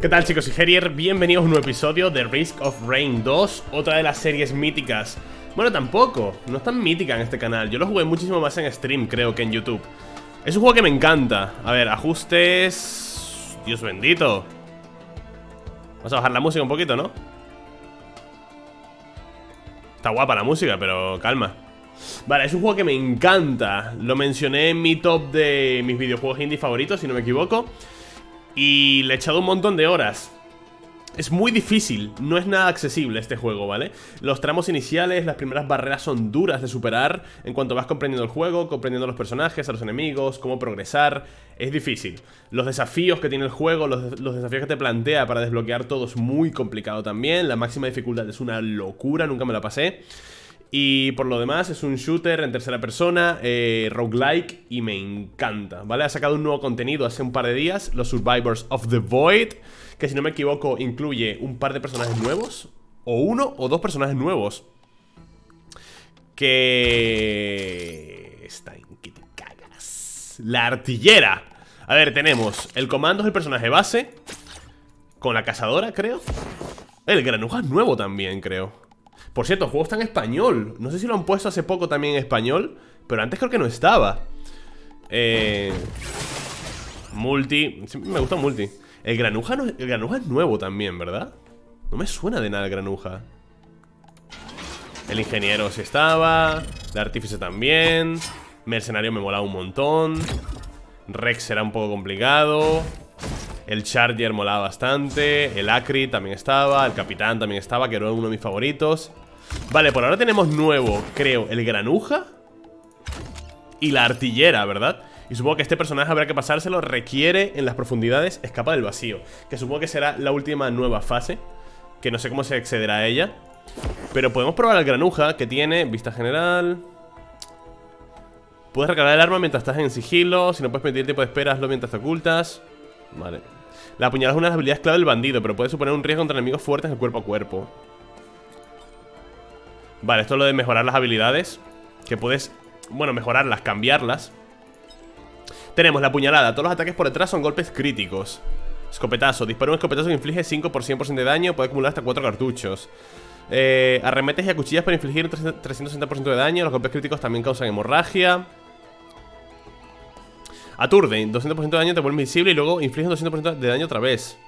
¿Qué tal chicos? Y Herier, bienvenidos a un nuevo episodio de Risk of Rain 2 Otra de las series míticas. Bueno, tampoco, no es tan mítica en este canal. Yo lo jugué muchísimo más en stream, creo que en YouTube. Es un juego que me encanta. A ver, ajustes... Dios bendito. Vamos a bajar la música un poquito, ¿no? Está guapa la música, pero calma. Vale, es un juego que me encanta. Lo mencioné en mi top de mis videojuegos indie favoritos, si no me equivoco y le he echado un montón de horas. Es muy difícil, no es nada accesible este juego, ¿vale? Los tramos iniciales, las primeras barreras son duras de superar En cuanto vas comprendiendo el juego, comprendiendo los personajes, a los enemigos, cómo progresar. Es difícil. Los desafíos que tiene el juego, los, los desafíos que te plantea para desbloquear todo es muy complicado también. La máxima dificultad es una locura, nunca me la pasé y por lo demás es un shooter en tercera persona, eh, roguelike y me encanta, ¿vale? Ha sacado un nuevo contenido hace un par de días, los Survivors of the Void, que si no me equivoco incluye un par de personajes nuevos, o uno o dos personajes nuevos. Que... Está en que te cagas. La artillera. A ver, tenemos el comando es el personaje base, con la cazadora, creo. El granuja es nuevo también, creo. Por cierto, el juego está en español. No sé si lo han puesto hace poco también en español Pero antes creo que no estaba. Eh, Multi. Me gusta multi. El granuja, el granuja es nuevo también, ¿verdad? No me suena de nada el granuja. El ingeniero sí estaba El artífice también Mercenario me molaba un montón Rex era un poco complicado el Charger molaba bastante El Acri también estaba El Capitán también estaba, que era uno de mis favoritos Vale, por ahora tenemos nuevo, creo, el granuja Y la artillera, ¿verdad? Y supongo que este personaje habrá que pasárselo Requiere en las profundidades escapa del vacío Que supongo que será la última nueva fase Que no sé cómo se accederá a ella Pero podemos probar el granuja Que tiene vista general. Puedes recargar el arma mientras estás en sigilo Si no puedes permitir tiempo de espera, hazlo mientras te ocultas. Vale. La puñalada es una de las habilidades clave del bandido Pero puede suponer un riesgo contra enemigos fuertes en cuerpo a cuerpo Vale, esto es lo de mejorar las habilidades Que puedes, bueno, mejorarlas, cambiarlas. Tenemos la puñalada Todos los ataques por detrás son golpes críticos. Escopetazo, dispara un escopetazo que inflige 5 por 100% de daño Puede acumular hasta 4 cartuchos. Eh, Arremetes y acuchillas para infligir 360% de daño Los golpes críticos también causan hemorragia. Aturde, 200% de daño te vuelve invisible Y luego inflige un 200% de daño otra vez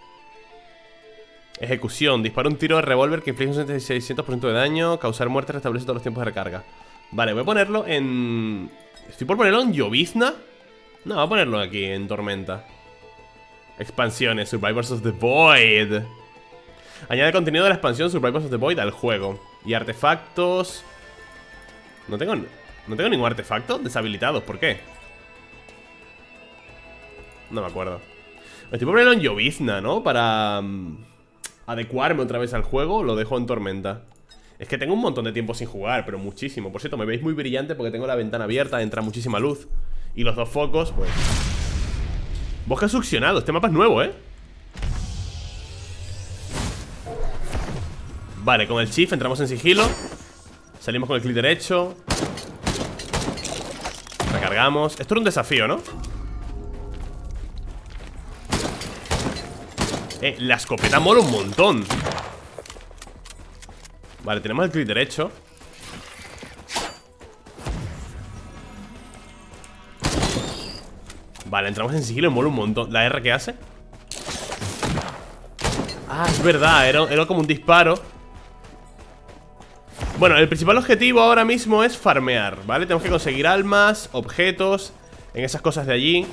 Ejecución. Dispara un tiro de revólver que inflige un 600% de daño. Causar muerte restablece todos los tiempos de recarga. Vale, voy a ponerlo en... Estoy por ponerlo en llovizna. No, voy a ponerlo aquí en tormenta. Expansiones. Survivors of the Void. Añade contenido de la expansión Survivors of the Void al juego. Y artefactos... No tengo... No tengo ningún artefacto deshabilitados. ¿Por qué? No me acuerdo. Estoy por ponerlo en llovizna, ¿no? Para... Adecuarme otra vez al juego, lo dejo en tormenta. Es que tengo un montón de tiempo sin jugar, pero muchísimo. Por cierto, me veis muy brillante porque tengo la ventana abierta, entra muchísima luz. Y los dos focos, pues... Bosque succionado, este mapa es nuevo, ¿eh? Vale, con el shift entramos en sigilo Salimos con el clic derecho Recargamos Esto era un desafío, ¿no? Eh, la escopeta mola un montón. Vale, tenemos el clic derecho. Vale, entramos en sigilo y mola un montón. ¿La R qué hace? Ah, es verdad, era, era como un disparo. Bueno, el principal objetivo ahora mismo es farmear, ¿vale? Tenemos que conseguir almas, objetos En esas cosas de allí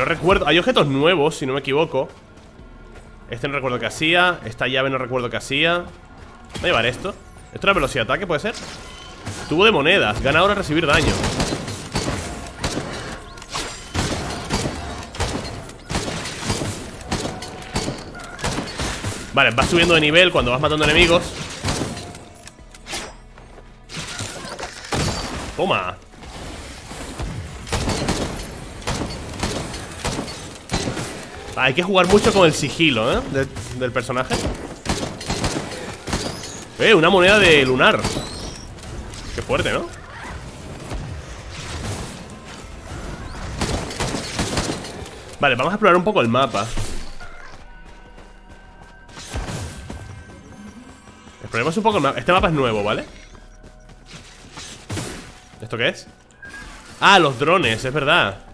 no recuerdo. Hay objetos nuevos, si no me equivoco. Este no recuerdo qué hacía. Esta llave no recuerdo qué hacía. Voy a llevar esto. ¿Esto es velocidad de ataque, puede ser? Tubo de monedas. Gana ahora recibir daño. Vale, vas subiendo de nivel cuando vas matando enemigos. Toma Hay que jugar mucho con el sigilo, ¿eh? del personaje Eh, una moneda de lunar Qué fuerte, ¿no? Vale, vamos a explorar un poco el mapa Exploremos un poco el mapa Este mapa es nuevo, ¿vale? ¿Esto qué es? Ah, los drones, es verdad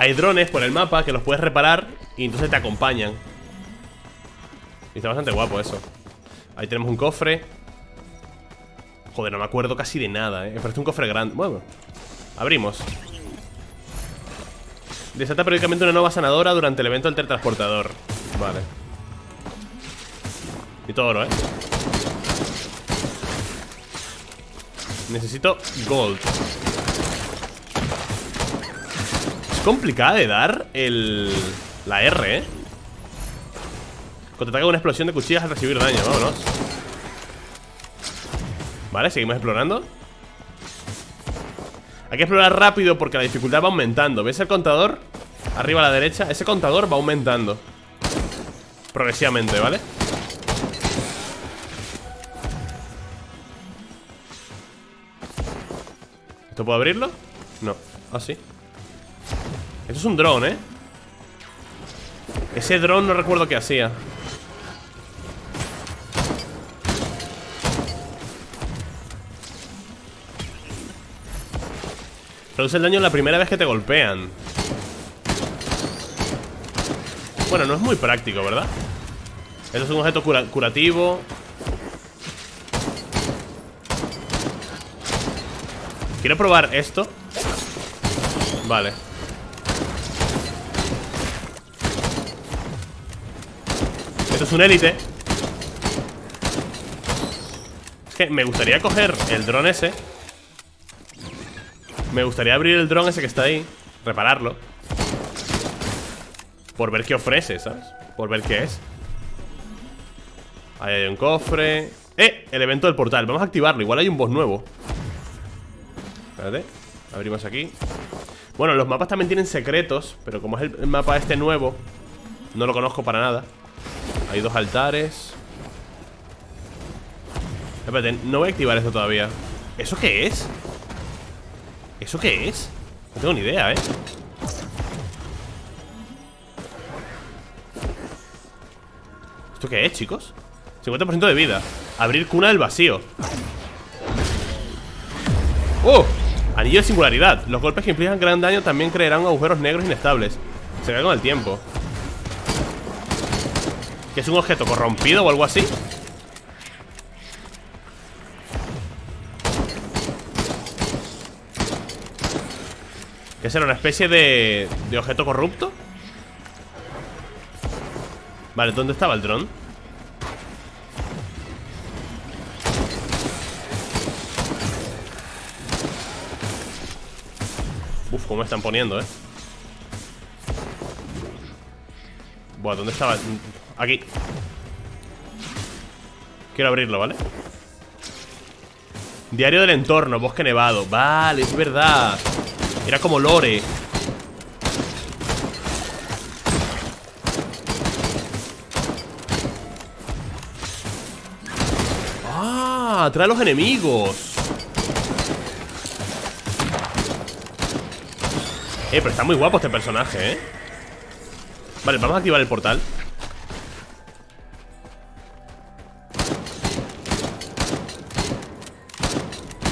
Hay drones por el mapa que los puedes reparar Y entonces te acompañan. Y está bastante guapo eso. Ahí tenemos un cofre. Joder, no me acuerdo casi de nada, eh. Me parece un cofre grande. Bueno, abrimos. Desata periódicamente una nueva sanadora durante el evento del teletransportador. Vale. Y todo oro, eh. Necesito gold complicada de dar el... La R, eh. Contraataca una explosión de cuchillas al recibir daño, vámonos. Vale, seguimos explorando. Hay que explorar rápido porque la dificultad va aumentando. ¿Ves el contador? Arriba a la derecha. Ese contador va aumentando. Progresivamente, ¿vale? ¿Esto puedo abrirlo? No, ah, sí. Eso es un dron, ¿eh? Ese dron no recuerdo qué hacía. Reduce el daño la primera vez que te golpean. Bueno, no es muy práctico, ¿verdad? Eso es un objeto curativo. Quiero probar esto Vale Esto es un élite. Es que me gustaría coger el dron ese. Me gustaría abrir el dron ese que está ahí Repararlo. Por ver qué ofrece, ¿sabes? Por ver qué es. Ahí hay un cofre. ¡Eh! El evento del portal. Vamos a activarlo. Igual hay un boss nuevo. Espérate, abrimos aquí. Bueno, los mapas también tienen secretos Pero como es el mapa este nuevo No lo conozco para nada Hay dos altares Espérate, no voy a activar esto todavía ¿Eso qué es? ¿Eso qué es? No tengo ni idea, ¿eh? ¿Esto qué es, chicos? 50% de vida Abrir cuna del vacío ¡Oh! Anillo de singularidad. Los golpes que implican gran daño también crearán agujeros negros inestables. Se cae con el tiempo. ¿Que es un objeto corrompido o algo así? ¿Qué será? ¿Una especie de, de objeto corrupto? Vale, ¿dónde estaba el dron? Uf, cómo me están poniendo, eh Buah, ¿dónde estaba? Aquí. Quiero abrirlo, ¿vale? Diario del entorno, bosque nevado. Vale, es verdad. Era como lore. Ah, trae a los enemigos. Eh, pero está muy guapo este personaje, ¿eh? Vale, vamos a activar el portal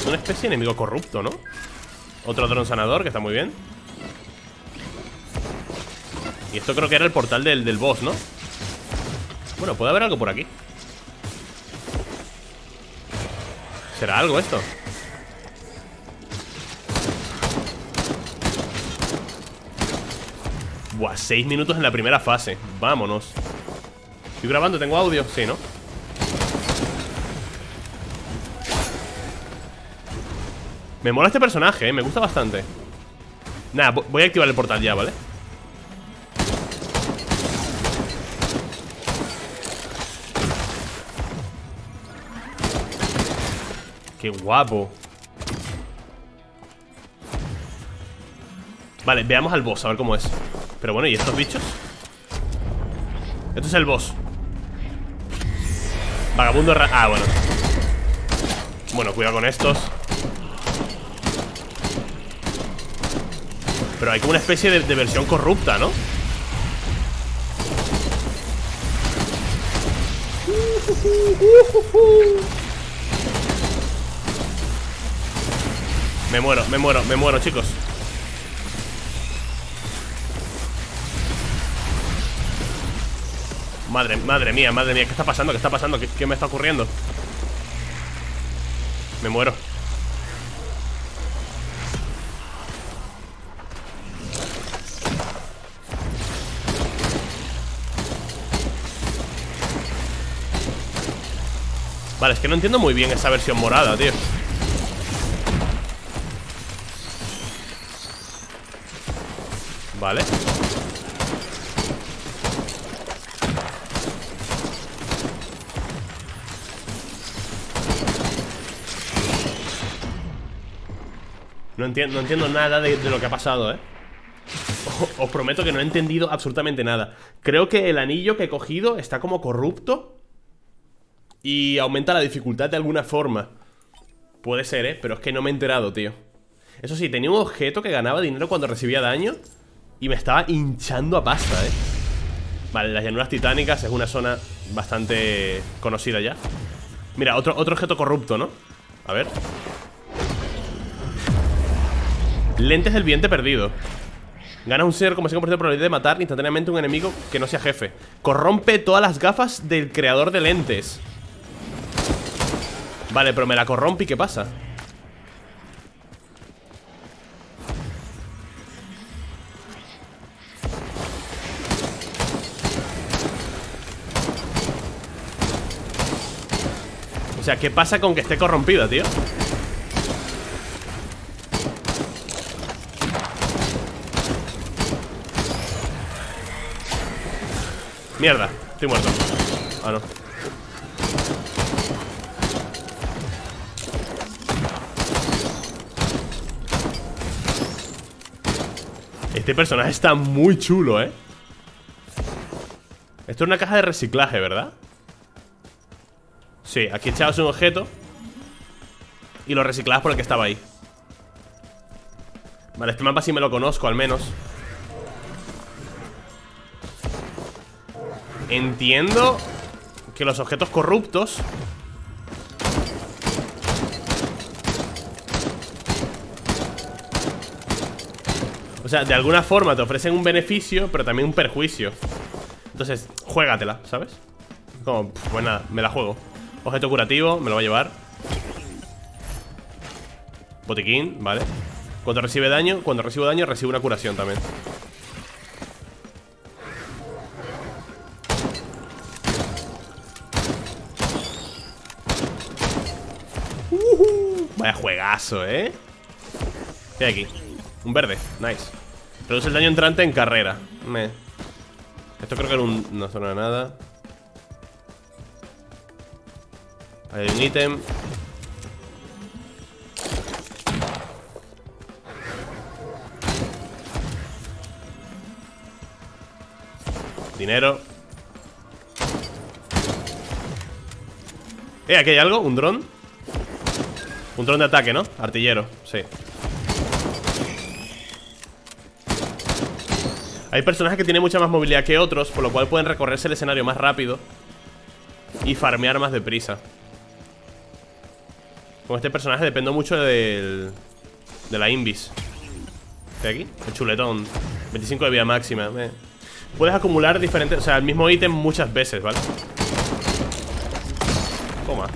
una especie de enemigo corrupto, ¿no? Otro dron sanador, que está muy bien Y esto creo que era el portal del, del boss, ¿no? Bueno, puede haber algo por aquí ¿Será algo esto? Buah, seis minutos en la primera fase Vámonos ¿Estoy grabando? ¿Tengo audio? Sí, ¿no? Me mola este personaje, ¿eh? Me gusta bastante Nada, voy a activar el portal ya, ¿vale? Qué guapo Vale, veamos al boss, a ver cómo es pero bueno, ¿y estos bichos? Esto es el boss Vagabundo Ah, bueno Bueno, cuidado con estos Hay como una especie de, versión corrupta, ¿no? Me muero, me muero, me muero, chicos Madre, madre mía, madre mía ¿Qué está pasando? ¿Qué está pasando? ¿Qué, qué me está ocurriendo? Me muero Vale, es que no entiendo muy bien esa versión morada, tío. Vale. No entiendo, no entiendo nada de, de lo que ha pasado, ¿eh? Os prometo que no he entendido absolutamente nada. Creo que el anillo que he cogido está como corrupto y aumenta la dificultad de alguna forma. Puede ser, ¿eh? Pero es que no me he enterado, tío. Eso sí, tenía un objeto que ganaba dinero cuando recibía daño Y me estaba hinchando a pasta, ¿eh? Vale, las llanuras titánicas es una zona bastante conocida ya. Mira, otro, otro objeto corrupto, ¿no? A ver. Lentes del viente perdido. Gana un 0,5% de probabilidad de matar instantáneamente un enemigo que no sea jefe. Corrompe todas las gafas del creador de lentes Vale, pero me la corrompe qué pasa? O sea, ¿qué pasa con que esté corrompida, tío? Mierda, estoy muerto Ah, no Este personaje está muy chulo, ¿eh? Esto es una caja de reciclaje, ¿verdad? Sí, aquí echabas un objeto Y lo reciclabas por el que estaba ahí Vale, este mapa sí me lo conozco al menos Entiendo que los objetos corruptos O sea, de alguna forma te ofrecen un beneficio, pero también un perjuicio Entonces, juégatela, ¿sabes? Como, pues nada, me la juego Objeto curativo, me lo va a llevar Botiquín, vale Cuando recibe daño, cuando recibo daño recibo una curación también Vaya juegazo, ¿eh? ¿Qué hay aquí? Un verde, nice. Reduce el daño entrante en carrera. Esto creo que era un... No suena nada. Hay un ítem. Dinero. Eh, aquí hay algo, un dron. Un dron de ataque, ¿no? Artillero, sí Hay personajes que tienen mucha más movilidad que otros Por lo cual pueden recorrerse el escenario más rápido Y farmear más deprisa Con este personaje dependo mucho del... De la Invis ¿Qué aquí? El chuletón 25 de vida máxima. Puedes acumular diferentes... O sea, el mismo ítem muchas veces, ¿vale? Toma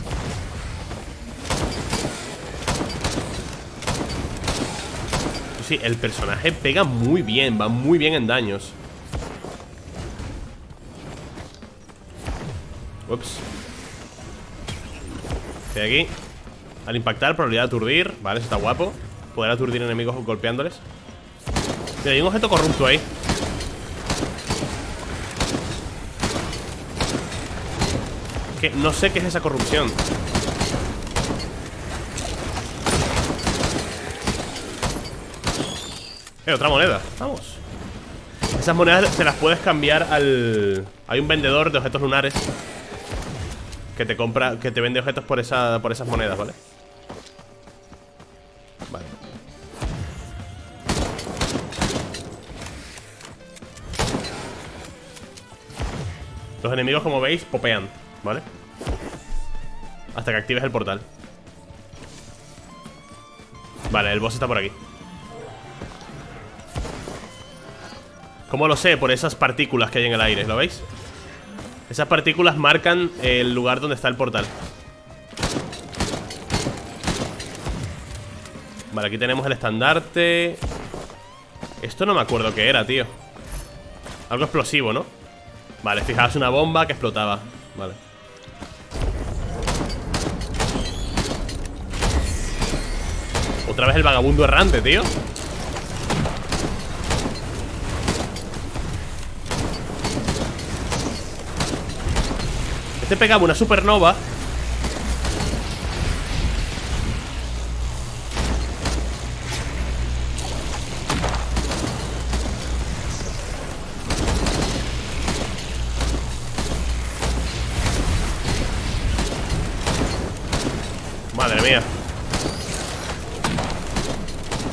El personaje pega muy bien Va muy bien en daños. Ups. De aquí. Al impactar, probabilidad de aturdir. Vale, eso está guapo. Poder aturdir enemigos golpeándoles. Mira, hay un objeto corrupto ahí. Que no sé qué es esa corrupción Eh, otra moneda, vamos. Esas monedas se las puedes cambiar al... Hay un vendedor de objetos lunares Que te compra, que te vende objetos por, esa, por esas monedas, ¿vale? Vale. Los enemigos, como veis, popean, ¿vale? Hasta que actives el portal. Vale, el boss está por aquí ¿Cómo lo sé? Por esas partículas que hay en el aire, ¿lo veis? Esas partículas marcan el lugar donde está el portal Vale, aquí tenemos el estandarte Esto no me acuerdo qué era, tío Algo explosivo, ¿no? Vale, fijaos una bomba que explotaba Vale Otra vez el vagabundo errante, tío Este pegaba una supernova. Madre mía.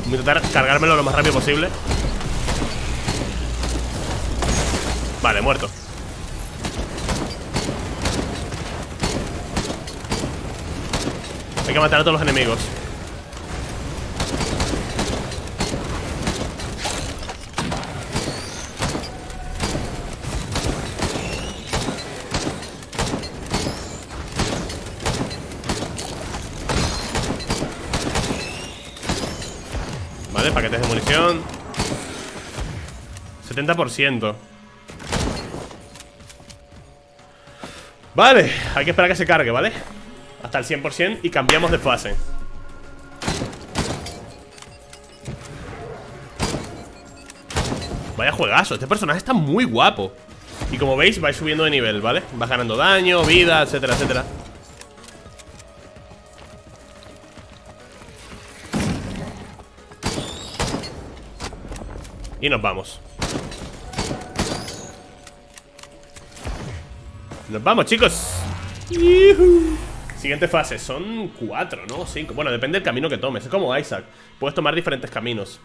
Voy a intentar cargármelo lo más rápido posible. Vale, muerto Hay que matar a todos los enemigos. Vale, paquetes de munición. 70% Vale, hay que esperar a que se cargue, ¿vale? Hasta el 100% y cambiamos de fase. Vaya juegazo, este personaje está muy guapo. Y como veis, vais subiendo de nivel, ¿vale? Vas ganando daño, vida, etcétera, etcétera. Y nos vamos. Nos vamos, chicos Siguiente fase, son cuatro, ¿no? Cinco, bueno, depende del camino que tomes. Es como Isaac, puedes tomar diferentes caminos.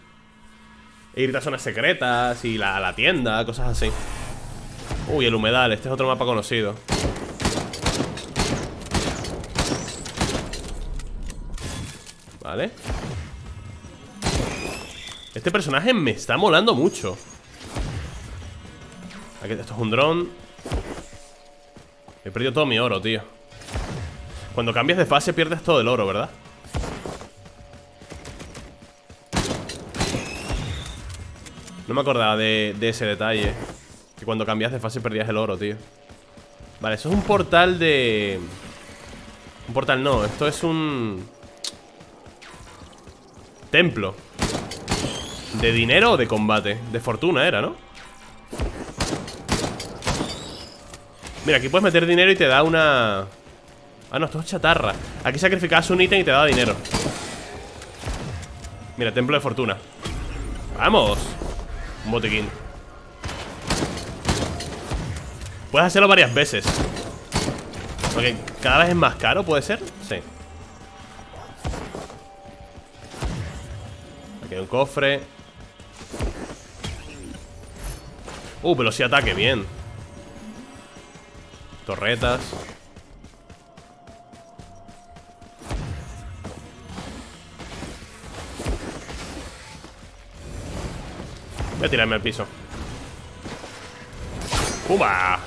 E irte a zonas secretas Y la, la tienda, cosas así. Uy, el humedal, este es otro mapa conocido. Vale. Este personaje me está molando mucho. Aquí, Esto es un dron. He perdido todo mi oro, tío Cuando cambias de fase pierdes todo el oro, ¿verdad? No me acordaba de, de ese detalle Que cuando cambias de fase perdías el oro, tío Vale, eso es un portal de... Un portal no, esto es un... Templo ¿De dinero o de combate? De fortuna era, ¿no? Mira, aquí puedes meter dinero y te da una... Ah, no, esto es chatarra. Aquí sacrificas un ítem y te da dinero. Mira, templo de fortuna. ¡Vamos! Un botiquín. Puedes hacerlo varias veces. Porque cada vez es más caro, ¿puede ser? Sí. Aquí hay un cofre. Uh, velocidad ataque, bien. Torretas Voy tirarme al piso ¡Pumba!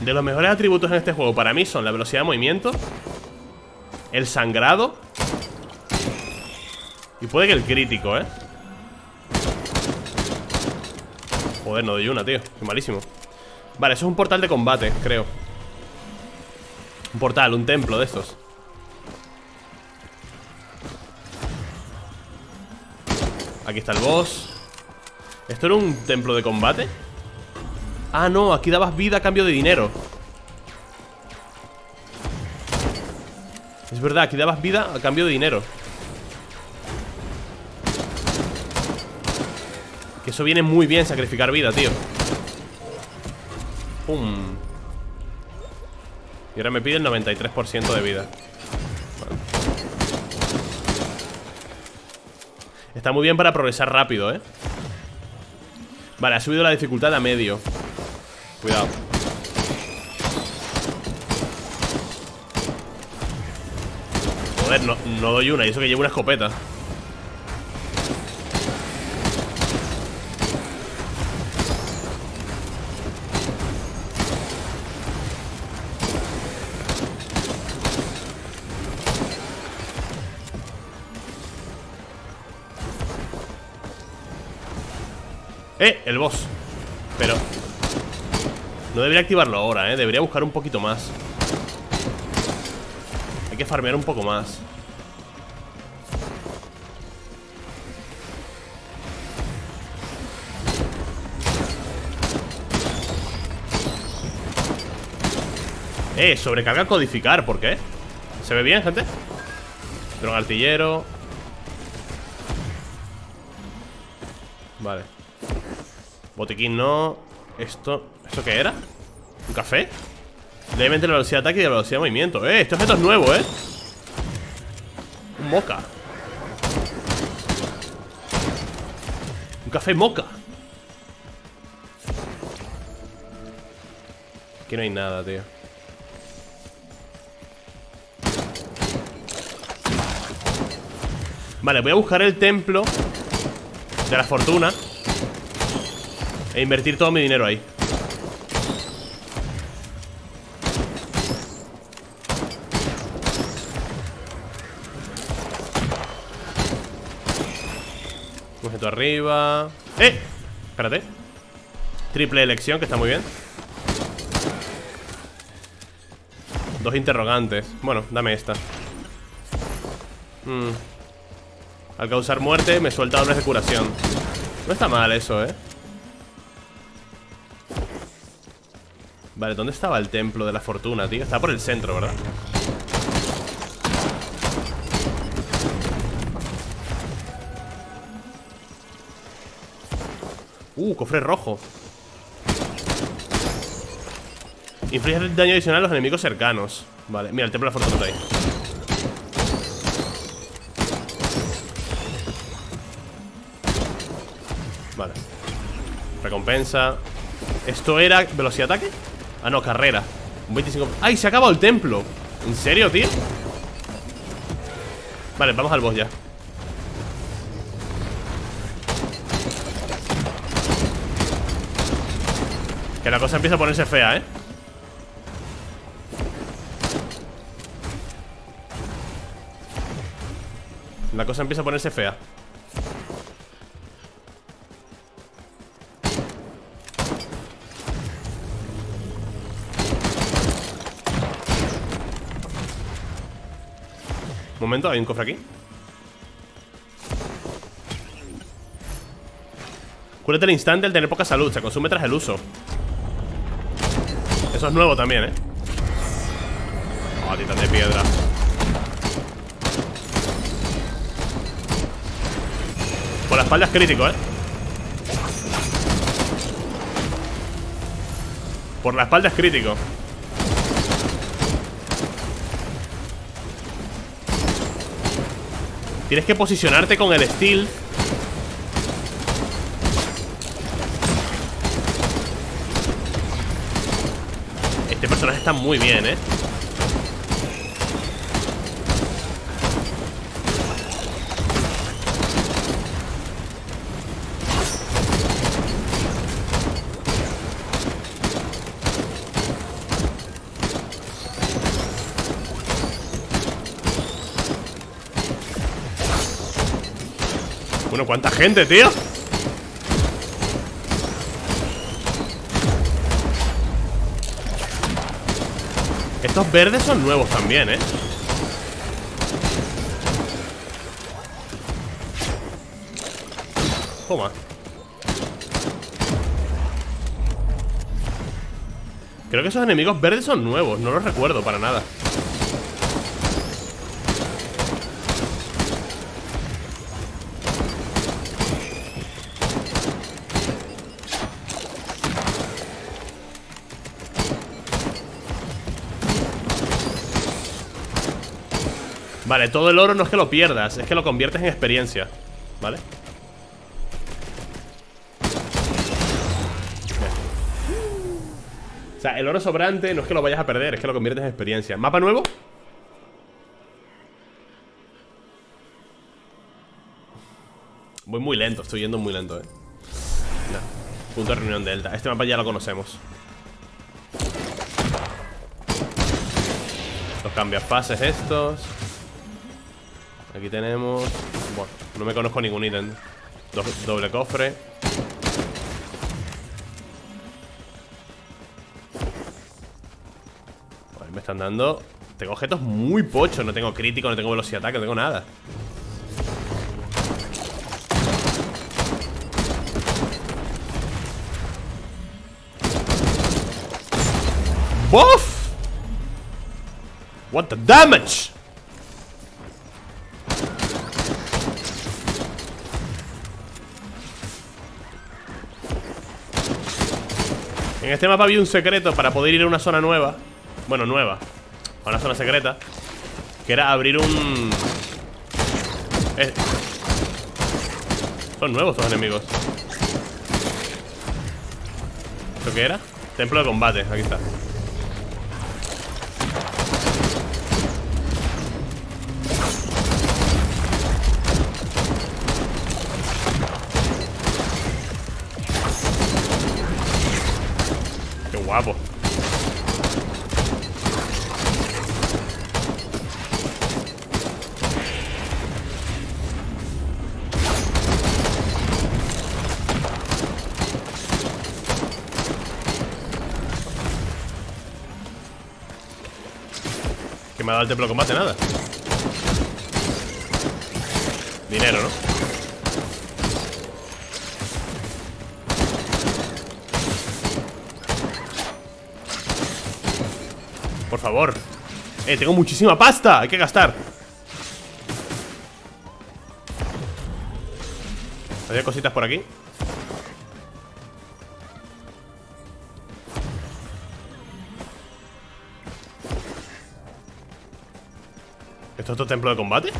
De los mejores atributos en este juego para mí son la velocidad de movimiento el sangrado Y puede que el crítico, ¿eh? Joder, no doy una, tío Qué malísimo Vale, eso es un portal de combate, creo Un portal, un templo de estos. Aquí está el boss. ¿Esto era un templo de combate? Ah, no, aquí dabas vida a cambio de dinero. Es verdad, aquí dabas vida a cambio de dinero. Que eso viene muy bien, sacrificar vida, tío. Pum Y ahora me pide el 93% de vida. Está muy bien para progresar rápido, ¿eh? Vale, ha subido la dificultad a medio. Cuidado. Joder, no, no doy una Y eso que llevo una escopeta ¡Eh! El boss Pero No debería activarlo ahora, ¿eh? Debería buscar un poquito más Hay que farmear un poco más Eh, sobrecarga codificar, ¿por qué? ¿Se ve bien, gente? Dron artillero Vale Botiquín no. Esto, ¿esto qué era? ¿Un café? Levemente la velocidad de ataque y la velocidad de movimiento Eh, este objeto es nuevo, eh. Un moca. Un café moca. Aquí no hay nada, tío. Vale, voy a buscar el templo De la fortuna E invertir todo mi dinero ahí. Objeto arriba. ¡Eh! Espérate. Triple elección, que está muy bien. Dos interrogantes. Bueno, dame esta. Hmm. Al causar muerte me suelta dobles de curación. No está mal eso, eh Vale, ¿dónde estaba el templo de la fortuna, tío? Está por el centro, ¿verdad? Uh, cofre rojo Inflige daño adicional a los enemigos cercanos Vale, mira, el templo de la fortuna está ahí Vale Recompensa ¿Esto era velocidad de ataque? Ah, no, carrera Un 25... ¡Ay, se ha acabado el templo! ¿En serio, tío? Vale, vamos al boss ya Que la cosa empieza a ponerse fea, ¿eh? La cosa empieza a ponerse fea momento, hay un cofre aquí. Cúrate al instante al tener poca salud Se consume tras el uso. Eso es nuevo también, eh Oh, titán de piedra. Por la espalda es crítico, eh Por la espalda es crítico Tienes que posicionarte con el steel Este personaje está muy bien, ¿eh? ¿Cuánta gente, tío? Estos verdes son nuevos también, ¿eh? Toma Creo que esos enemigos verdes son nuevos No los recuerdo para nada Vale, todo el oro no es que lo pierdas Es que lo conviertes en experiencia ¿Vale? O sea, el oro sobrante no es que lo vayas a perder Es que lo conviertes en experiencia. ¿Mapa nuevo? Voy muy lento, estoy yendo muy lento, eh. Punto de reunión delta. Este mapa ya lo conocemos. Los cambias pases estos Aquí tenemos Bueno, no me conozco ningún ítem Doble cofre me están dando Tengo objetos muy pochos No tengo crítico, no tengo velocidad de ataque, no tengo nada ¡Buff! What the damage? En este mapa había un secreto para poder ir a una zona nueva. Bueno, nueva. A una zona secreta. Que era abrir un... Eh. Son nuevos estos enemigos. ¿Esto qué era? Templo de combate, aquí está guapo Que me ha dado el templo combate, nada Dinero, ¿no? Favor. Eh, tengo muchísima pasta Hay que gastar. Había cositas por aquí ¿Esto es otro templo de combate?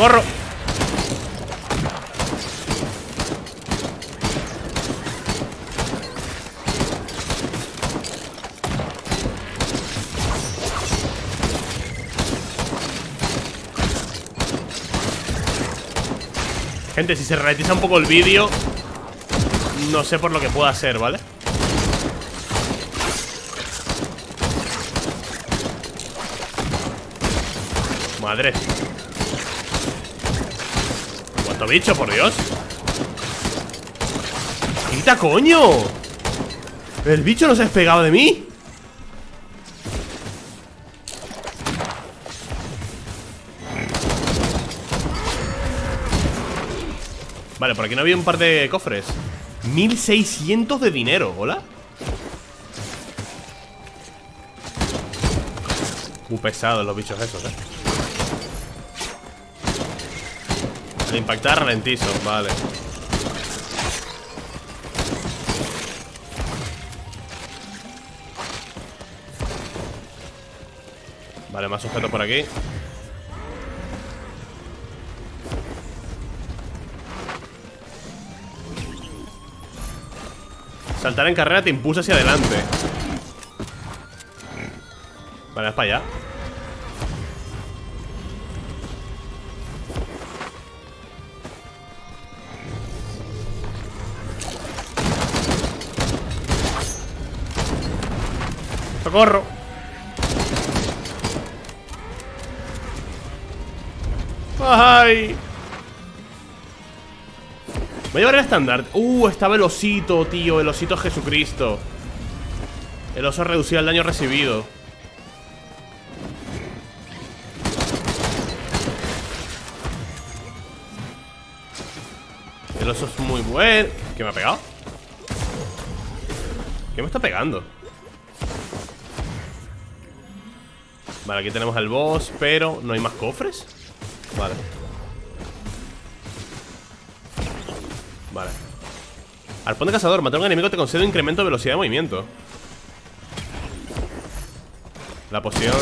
¡Socorro! Gente, si se ralentiza un poco el vídeo No sé por lo que pueda ser, ¿vale? Madre ¿Cuánto bicho, por Dios? ¡Quita, coño! El bicho no se ha despegado de mí Vale, por aquí no había un par de cofres 1600 de dinero, ¿hola? Muy pesados los bichos esos, eh Al impactar ralentizo, vale. Vale, más objetos por aquí. Saltar en carrera te impulsa hacia adelante. Vale, es para allá ¡Socorro! ¡Ay! Voy a llevar el estándar Uh, estaba el osito, tío El osito Jesucristo El oso reducía el daño recibido El oso es muy bueno ¿Qué me ha pegado? ¿Qué me está pegando? Vale, aquí tenemos al boss, pero ¿no hay más cofres? Vale. Vale. Arpón de cazador, matar a un enemigo te concede un incremento de velocidad de movimiento. La poción.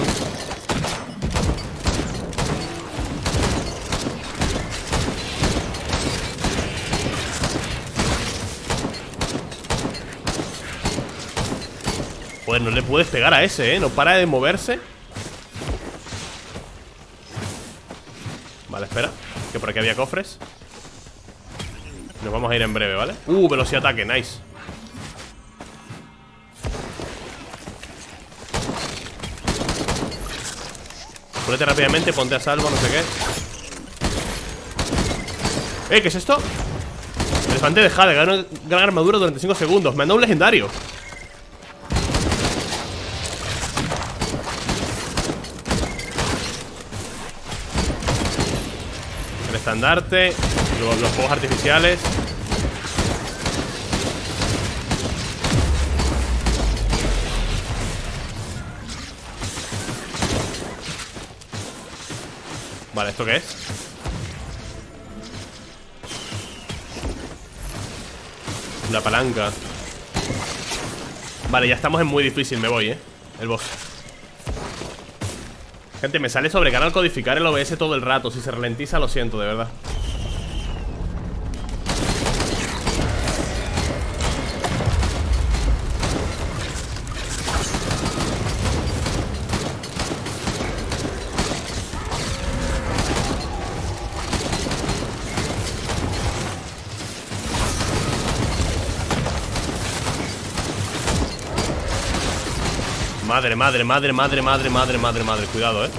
Pues no le puedes pegar a ese, ¿eh? No para de moverse Vale, espera Que por aquí había cofres Nos vamos a ir en breve, ¿vale? Uh, velocidad ataque, nice Ponete rápidamente, ponte a salvo, no sé qué ¿Eh? ¿Qué es esto? Elefante de Jade, gran armadura durante 5 segundos Me anda un legendario estandarte los, los fuegos artificiales Vale, ¿esto qué es? La palanca Vale, ya estamos en muy difícil, me voy, ¿eh? El boss Gente, me sale sobre canal codificar el OBS todo el rato. Si se ralentiza, lo siento, de verdad Madre, madre, madre, madre, madre, madre, madre, madre Cuidado, eh.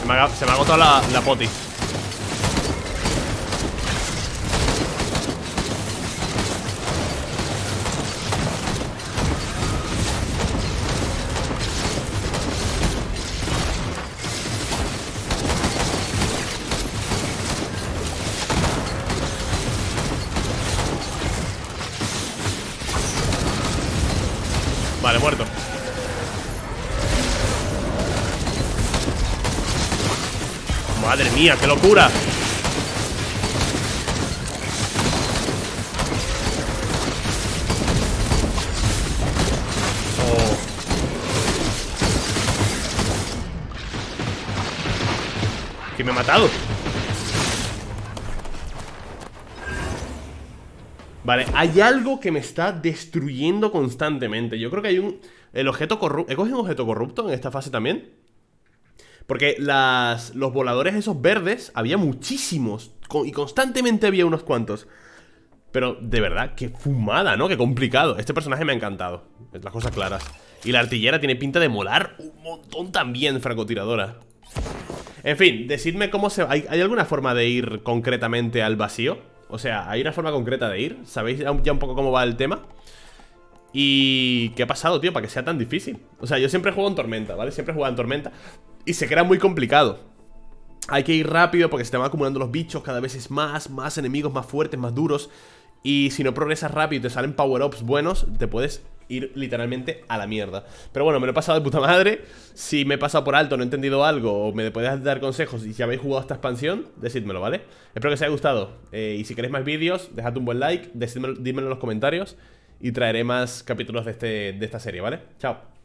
Se me ha, se agotado la poti Madre mía, qué locura oh. Que me ha matado Vale, hay algo que me está destruyendo constantemente Yo creo que hay un... El objeto corrupto... ¿He cogido un objeto corrupto en esta fase también? Porque los voladores esos verdes había muchísimos y constantemente había unos cuantos. Pero de verdad, qué fumada, ¿no? Qué complicado. Este personaje me ha encantado, las cosas claras. Y la artillera tiene pinta de molar un montón también, francotiradora. En fin, decidme cómo se... ¿Hay, ¿Hay alguna forma de ir concretamente al vacío? O sea, ¿hay una forma concreta de ir? ¿Sabéis ya un poco cómo va el tema? ¿Y qué ha pasado, tío? Para que sea tan difícil. O sea, yo siempre juego en Tormenta, ¿vale? Siempre he jugado en Tormenta. Y se crea muy complicado. Hay que ir rápido porque se te van acumulando los bichos Cada vez es más, más enemigos, más fuertes, más duros. Y si no progresas rápido y te salen power-ups buenos Te puedes ir literalmente a la mierda. Pero bueno, me lo he pasado de puta madre. Si me he pasado por alto, no he entendido algo O me podéis dar consejos y si habéis jugado esta expansión Decídmelo, ¿vale? Espero que os haya gustado. Eh, Y si queréis más vídeos, dejad un buen like Decídmelo, dímelo en los comentarios Y traeré más capítulos de, este, de esta serie, ¿vale? Chao